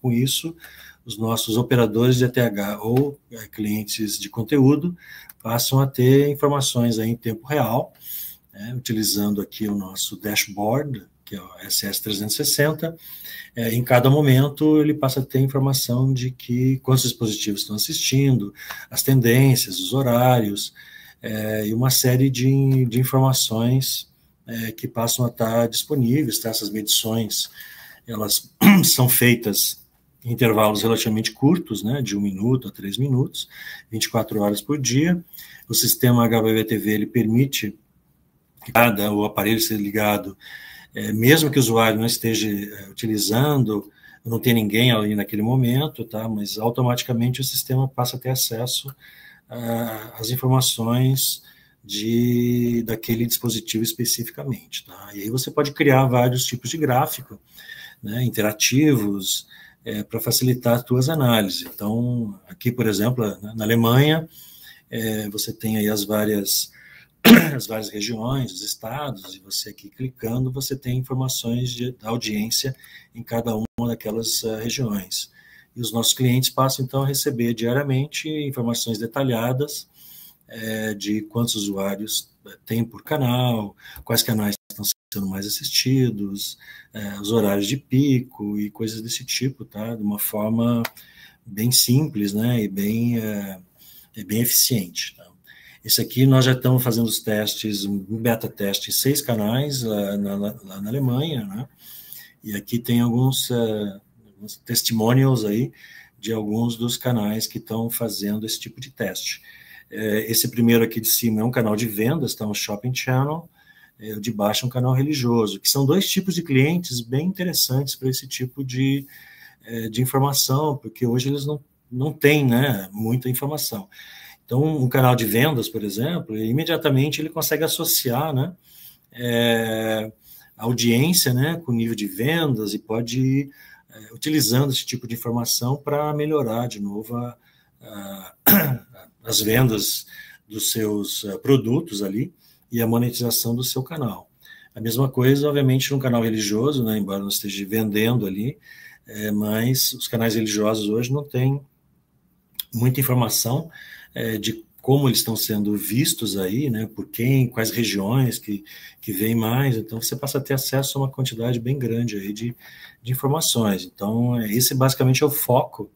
com isso, os nossos operadores de ETH ou é, clientes de conteúdo passam a ter informações em tempo real, né, utilizando aqui o nosso dashboard, que é o SS360. É, em cada momento, ele passa a ter informação de que quantos dispositivos estão assistindo, as tendências, os horários, é, e uma série de, de informações é, que passam a estar disponíveis. Tá? Essas medições elas são feitas intervalos relativamente curtos, né, de um minuto a três minutos, 24 horas por dia. O sistema HVV-TV ele permite que cada o aparelho seja ligado, é, mesmo que o usuário não esteja é, utilizando, não tem ninguém ali naquele momento, tá? Mas automaticamente o sistema passa a ter acesso às informações de daquele dispositivo especificamente, tá? E aí você pode criar vários tipos de gráfico, né, interativos, é, para facilitar as tuas análises. Então, aqui, por exemplo, na Alemanha, é, você tem aí as várias as várias regiões, os estados, e você aqui clicando, você tem informações de, da audiência em cada uma daquelas uh, regiões. E os nossos clientes passam, então, a receber diariamente informações detalhadas é, de quantos usuários é, tem por canal, quais canais sendo mais assistidos, é, os horários de pico e coisas desse tipo, tá? De uma forma bem simples, né? E bem, é, bem eficiente. Tá? Esse aqui nós já estamos fazendo os testes, um beta teste em seis canais lá na, lá na Alemanha, né? E aqui tem alguns, uh, alguns testimonials aí de alguns dos canais que estão fazendo esse tipo de teste. É, esse primeiro aqui de cima é um canal de vendas, tá? Um shopping channel. É, de baixo é um canal religioso, que são dois tipos de clientes bem interessantes para esse tipo de, é, de informação, porque hoje eles não, não têm né, muita informação. Então, um canal de vendas, por exemplo, imediatamente ele consegue associar né, é, a audiência né, com o nível de vendas e pode ir é, utilizando esse tipo de informação para melhorar de novo a, a, as vendas dos seus uh, produtos ali e a monetização do seu canal. A mesma coisa, obviamente, no canal religioso, né, embora não esteja vendendo ali, é, mas os canais religiosos hoje não têm muita informação é, de como eles estão sendo vistos aí, né, por quem, quais regiões que, que vem mais, então você passa a ter acesso a uma quantidade bem grande aí de, de informações. Então, esse basicamente é o foco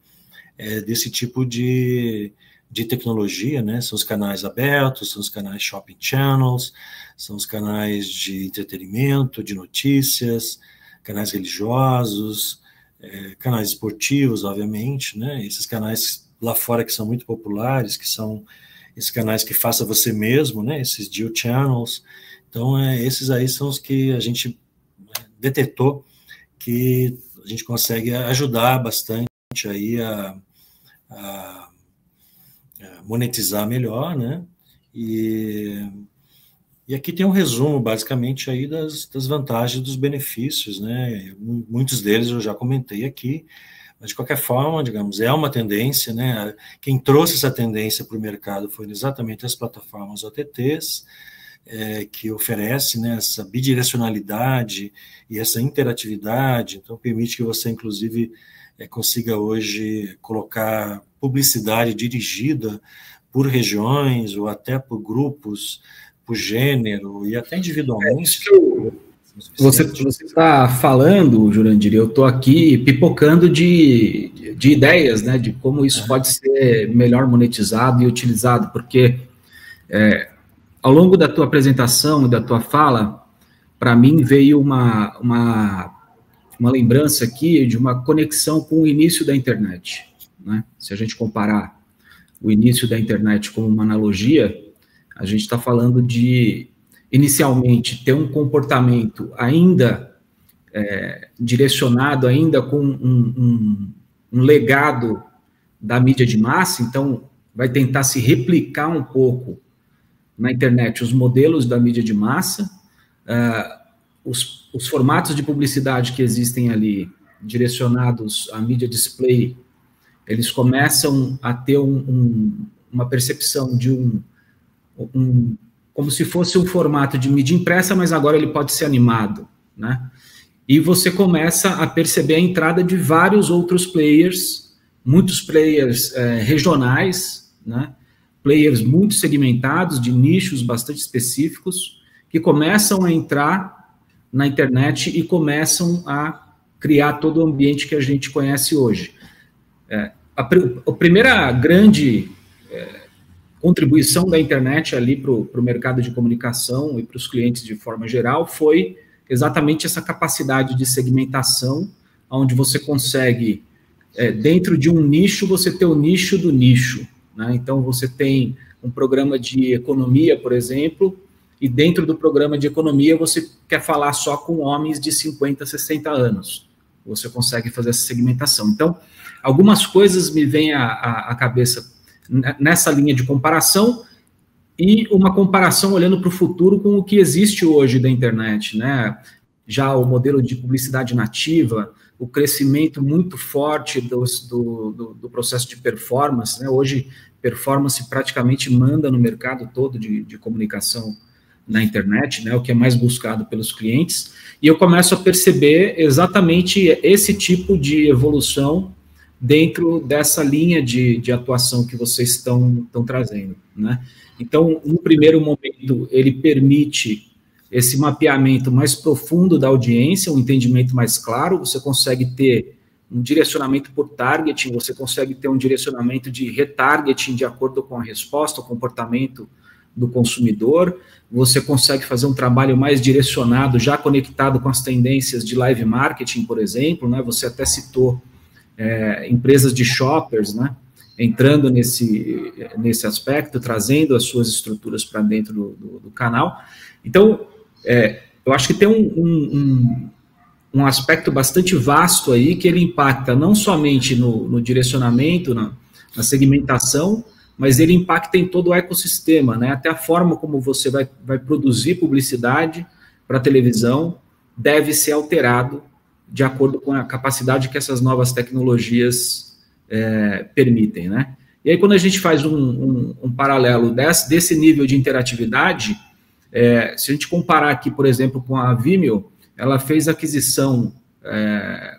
é, desse tipo de, de tecnologia, né? São os canais abertos, são os canais shopping channels, são os canais de entretenimento, de notícias, canais religiosos, é, canais esportivos, obviamente, né? Esses canais lá fora que são muito populares, que são esses canais que faça você mesmo, né? Esses deal channels. Então, é, esses aí são os que a gente né, detetou que a gente consegue ajudar bastante aí a, a monetizar melhor, né? E, e aqui tem um resumo, basicamente, aí das, das vantagens dos benefícios, né? Muitos deles eu já comentei aqui, mas de qualquer forma, digamos, é uma tendência, né? Quem trouxe essa tendência para o mercado foram exatamente as plataformas OTTs, é, que oferece né, essa bidirecionalidade e essa interatividade, então permite que você, inclusive, é, consiga hoje colocar publicidade dirigida por regiões ou até por grupos, por gênero e até individualmente. É você está falando, Jurandir, eu estou aqui pipocando de, de ideias, né, de como isso pode ser melhor monetizado e utilizado, porque é, ao longo da tua apresentação e da tua fala, para mim veio uma, uma uma lembrança aqui de uma conexão com o início da internet. Né? Se a gente comparar o início da internet como uma analogia, a gente está falando de, inicialmente, ter um comportamento ainda é, direcionado, ainda com um, um, um legado da mídia de massa, então vai tentar se replicar um pouco na internet os modelos da mídia de massa. Uh, os, os formatos de publicidade que existem ali, direcionados à mídia display, eles começam a ter um, um, uma percepção de um, um, como se fosse um formato de mídia impressa, mas agora ele pode ser animado, né? e você começa a perceber a entrada de vários outros players, muitos players é, regionais, né? players muito segmentados, de nichos bastante específicos, que começam a entrar na internet e começam a criar todo o ambiente que a gente conhece hoje. É, a, a, primeira grande é, contribuição da internet ali para o mercado de comunicação e para os clientes de forma geral foi exatamente essa capacidade de segmentação, onde você consegue, é, dentro de um nicho, você ter o nicho do nicho. Né? Então, você tem um programa de economia, por exemplo, e dentro do programa de economia você quer falar só com homens de 50, 60 anos. Você consegue fazer essa segmentação. Então, algumas coisas me vêm à, à, cabeça nessa linha de comparação, e uma comparação olhando para o futuro com o que existe hoje da internet, né? Já o modelo de publicidade nativa, o crescimento muito forte dos, do, do, do, processo de performance, né? Hoje, performance praticamente manda no mercado todo de, de comunicação na internet, né? O que é mais buscado pelos clientes. E eu começo a perceber exatamente esse tipo de evolução dentro dessa linha de, de atuação que vocês estão, estão trazendo, né? Então, no primeiro momento, ele permite esse mapeamento mais profundo da audiência, um entendimento mais claro, você consegue ter um direcionamento por targeting, você consegue ter um direcionamento de retargeting de acordo com a resposta, o comportamento do consumidor, você consegue fazer um trabalho mais direcionado, já conectado com as tendências de live marketing, por exemplo, né? Você até citou é, empresas de shoppers, né? entrando nesse, nesse aspecto, trazendo as suas estruturas para dentro do, do, do, canal. Então, é, eu acho que tem um, um, um, aspecto bastante vasto aí que ele impacta não somente no, no direcionamento, na, na, segmentação, mas ele impacta em todo o ecossistema, né? Até a forma como você vai, vai produzir publicidade para televisão deve ser alterado de acordo com a capacidade que essas novas tecnologias é, permitem, né? E aí, quando a gente faz um, um, um paralelo desse, desse, nível de interatividade, é, se a gente comparar aqui, por exemplo, com a Vimeo, ela fez aquisição é,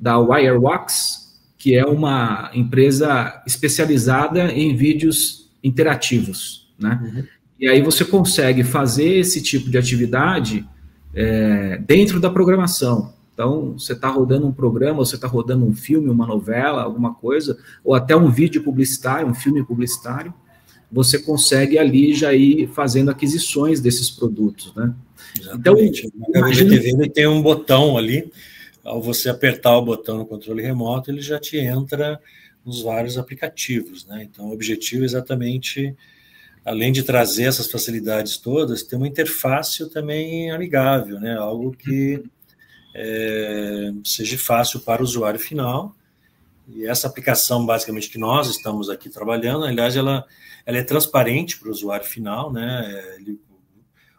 da Wirewax, que é uma empresa especializada em vídeos interativos, né? Uhum. E aí você consegue fazer esse tipo de atividade é, dentro da programação. Então, você está rodando um programa, você está rodando um filme, uma novela, alguma coisa, ou até um vídeo publicitário, um filme publicitário, você consegue ali já ir fazendo aquisições desses produtos, né? Exatamente. Então, na imagina... TV tem um botão ali, ao você apertar o botão no controle remoto, ele já te entra nos vários aplicativos, né? Então, o objetivo é exatamente, além de trazer essas facilidades todas, ter uma interface também amigável, né? Algo que é, seja fácil para o usuário final. E essa aplicação, basicamente, que nós estamos aqui trabalhando, aliás, ela, ela é transparente para o usuário final, né? Ele,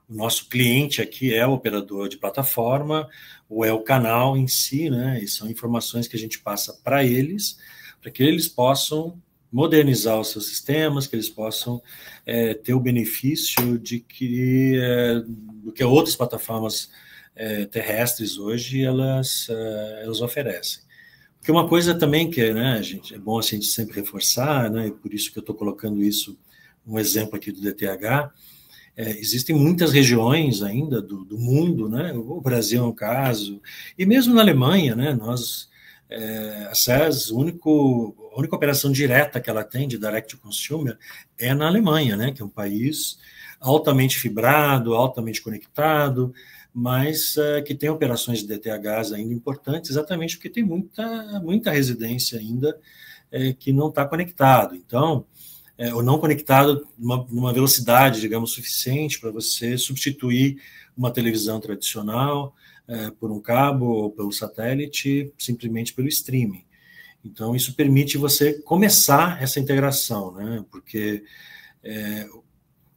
o nosso cliente aqui é o operador de plataforma, ou é o canal em si, né? E são informações que a gente passa para eles, para que eles possam modernizar os seus sistemas, que eles possam é, ter o benefício de que é, do que outras plataformas é, terrestres hoje elas, uh, elas oferecem. Porque uma coisa também que né, gente, é bom assim, a gente sempre reforçar, né, e por isso que eu estou colocando isso, um exemplo aqui do DTH, é, existem muitas regiões ainda do, do, mundo, né, o Brasil é um caso, e mesmo na Alemanha, né, nós, é, a SES, único, a única operação direta que ela tem de direct consumer é na Alemanha, né, que é um país altamente fibrado, altamente conectado, mas uh, que tem operações de DTHs ainda importantes, exatamente porque tem muita, muita residência ainda é, que não está conectado. Então, é, ou não conectado numa, numa velocidade, digamos, suficiente para você substituir uma televisão tradicional é, por um cabo ou pelo satélite, simplesmente pelo streaming. Então, isso permite você começar essa integração, né? porque é,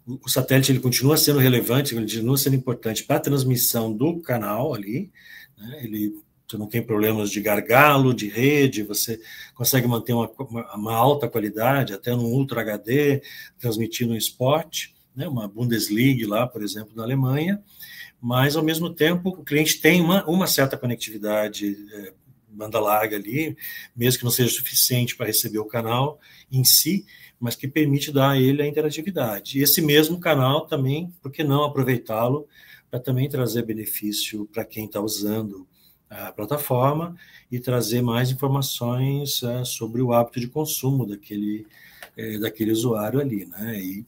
o satélite ele continua sendo relevante, ele continua sendo importante para a transmissão do canal ali, né? ele você não tem problemas de gargalo, de rede, você consegue manter uma, uma, alta qualidade, até no Ultra HD, transmitindo um esporte, né, uma Bundesliga lá, por exemplo, na Alemanha, mas ao mesmo tempo o cliente tem uma, uma certa conectividade é, banda larga ali, mesmo que não seja suficiente para receber o canal em si, mas que permite dar a ele a interatividade. E esse mesmo canal também, por que não aproveitá-lo para também trazer benefício para quem está usando a plataforma e trazer mais informações é, sobre o hábito de consumo daquele, é, daquele usuário ali, né? E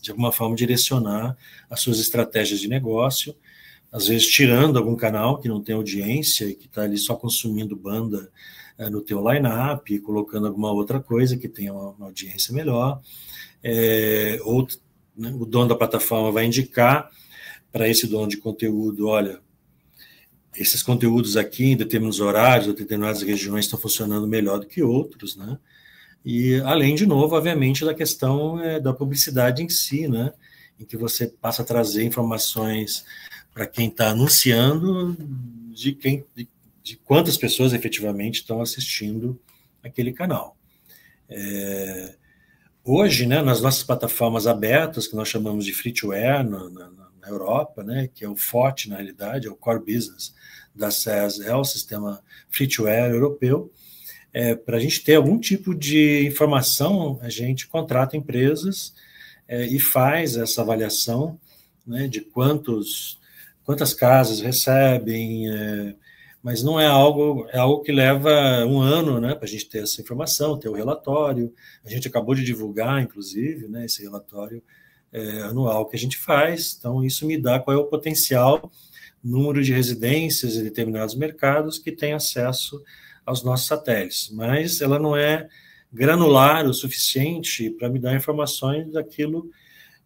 de alguma forma direcionar as suas estratégias de negócio, às vezes tirando algum canal que não tem audiência e que está ali só consumindo banda é, no teu line-up, colocando alguma outra coisa que tenha uma, uma audiência melhor, é, ou né, o dono da plataforma vai indicar para esse dono de conteúdo, olha, esses conteúdos aqui em determinados horários ou determinadas regiões estão funcionando melhor do que outros, né? E além de novo, obviamente, da questão é, da publicidade em si, né? Em que você passa a trazer informações para quem está anunciando de quem de, de, quantas pessoas efetivamente estão assistindo aquele canal. É, hoje, né, nas nossas plataformas abertas, que nós chamamos de free-to-air na, na, na, Europa, né, que é o forte na realidade, é o core business da SES, é o sistema free-to-air europeu, é, para a gente ter algum tipo de informação, a gente contrata empresas é, e faz essa avaliação né, de quantos, quantas casas recebem, é, mas não é algo, é algo que leva um ano né, para a gente ter essa informação, ter o relatório. A gente acabou de divulgar, inclusive, né, esse relatório é, anual que a gente faz, então isso me dá qual é o potencial número de residências em determinados mercados que têm acesso aos nossos satélites, mas ela não é granular o suficiente para me dar informações daquilo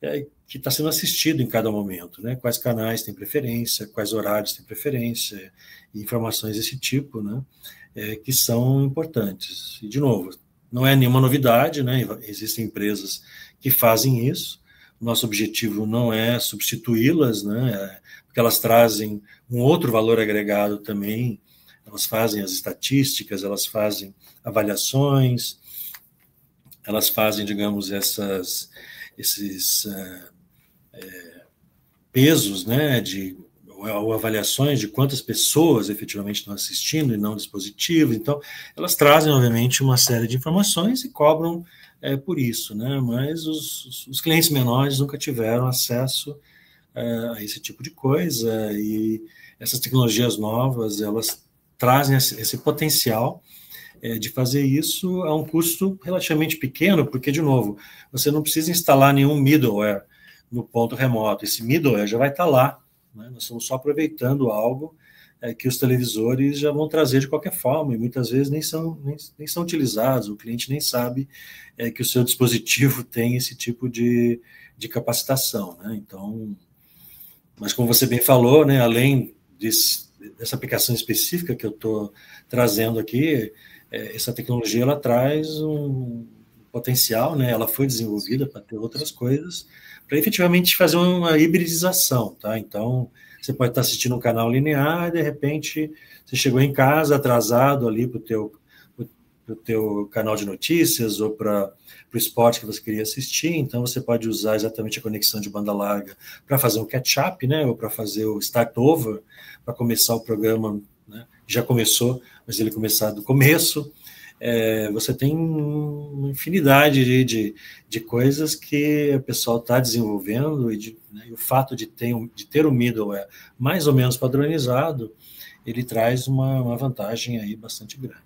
é, que está sendo assistido em cada momento, né? Quais canais têm preferência, quais horários têm preferência, informações desse tipo, né? É, que são importantes. E de novo, não é nenhuma novidade, né? Existem empresas que fazem isso. Nosso objetivo não é substituí-las, né? É, porque elas trazem um outro valor agregado também elas fazem as estatísticas, elas fazem avaliações, elas fazem, digamos, essas, esses é, pesos, né, de ou avaliações de quantas pessoas efetivamente estão assistindo e não dispositivos. Então, elas trazem, obviamente, uma série de informações e cobram é, por isso, né? Mas os, os, clientes menores nunca tiveram acesso é, a esse tipo de coisa e essas tecnologias novas, elas trazem esse, esse potencial é, de fazer isso a um custo relativamente pequeno, porque, de novo, você não precisa instalar nenhum middleware no ponto remoto. Esse middleware já vai estar lá. Né? Nós estamos só aproveitando algo é, que os televisores já vão trazer de qualquer forma, e muitas vezes nem são, nem, nem são utilizados, o cliente nem sabe é, que o seu dispositivo tem esse tipo de, de capacitação. Né? Então, mas como você bem falou, né, além desse, dessa aplicação específica que eu estou trazendo aqui, é, essa tecnologia ela traz um potencial, né? Ela foi desenvolvida para ter outras coisas, para efetivamente fazer uma hibridização, tá? Então, você pode estar assistindo um canal linear e de repente você chegou em casa atrasado ali para o teu para o teu canal de notícias ou para o esporte que você queria assistir, então você pode usar exatamente a conexão de banda larga para fazer um catch-up, né, ou para fazer o start-over, para começar o programa, né, já começou, mas ele começar do começo, é, você tem uma infinidade de, de, de, coisas que o pessoal está desenvolvendo e, de, né, e, o fato de ter, de ter um middleware mais ou menos padronizado, ele traz uma, uma vantagem aí bastante grande.